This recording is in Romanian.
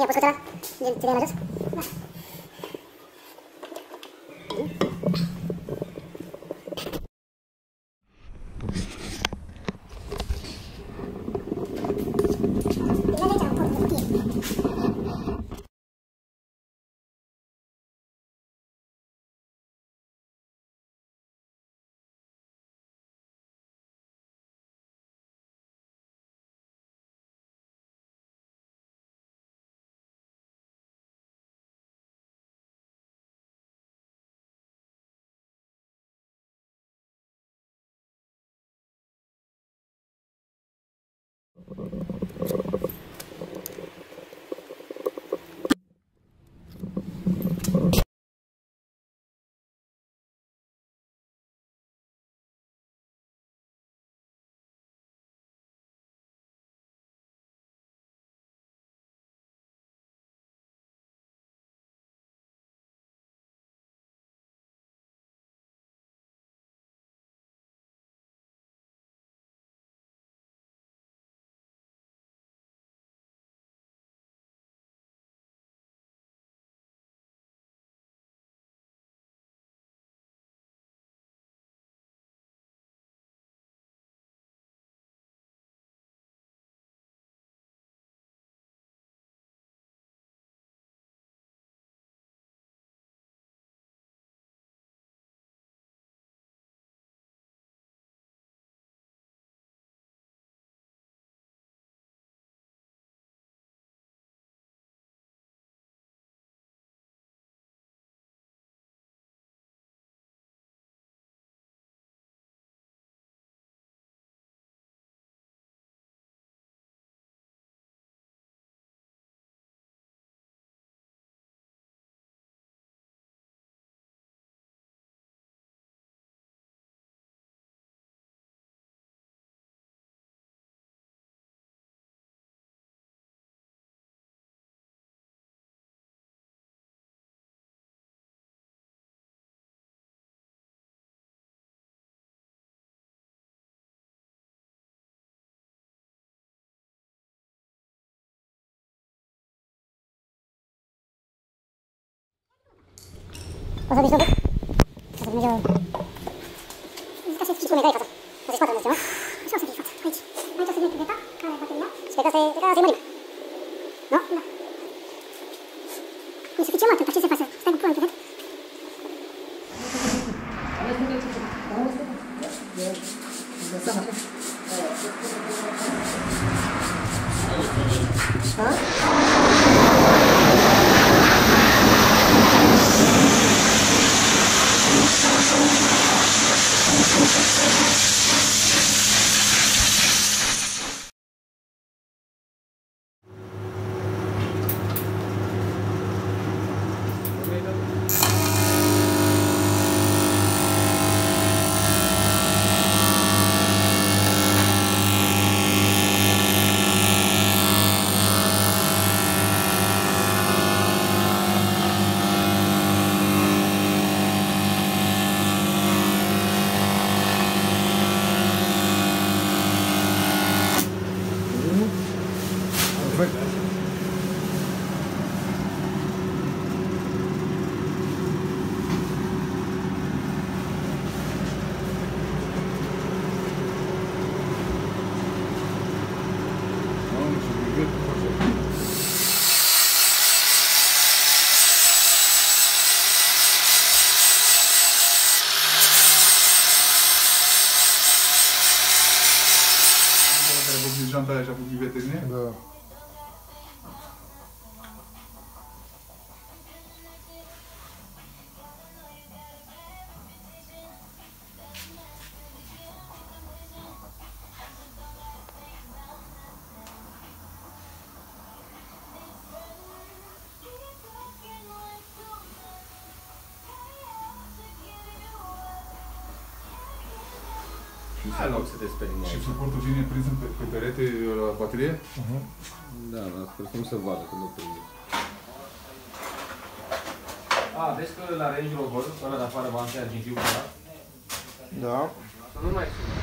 Не, после этого. Тебе нажать. わさびしとく？わさしの量難しい。です結構願い方私パターンですよ。少々一発はい。毎年で決めた？彼バッテリーや仕もた？タクシー。Jantar, já vou me detener? Da. Hai loc să te sperii Și aici. suportul vine prins pe, pe perete la baterie? Uh-huh. Da, dar sper să nu se vadă când o prinde. A, vezi că la Range Rover, ăla de afară, Vantea, argintiu, ăla, Da. să nu mai sună.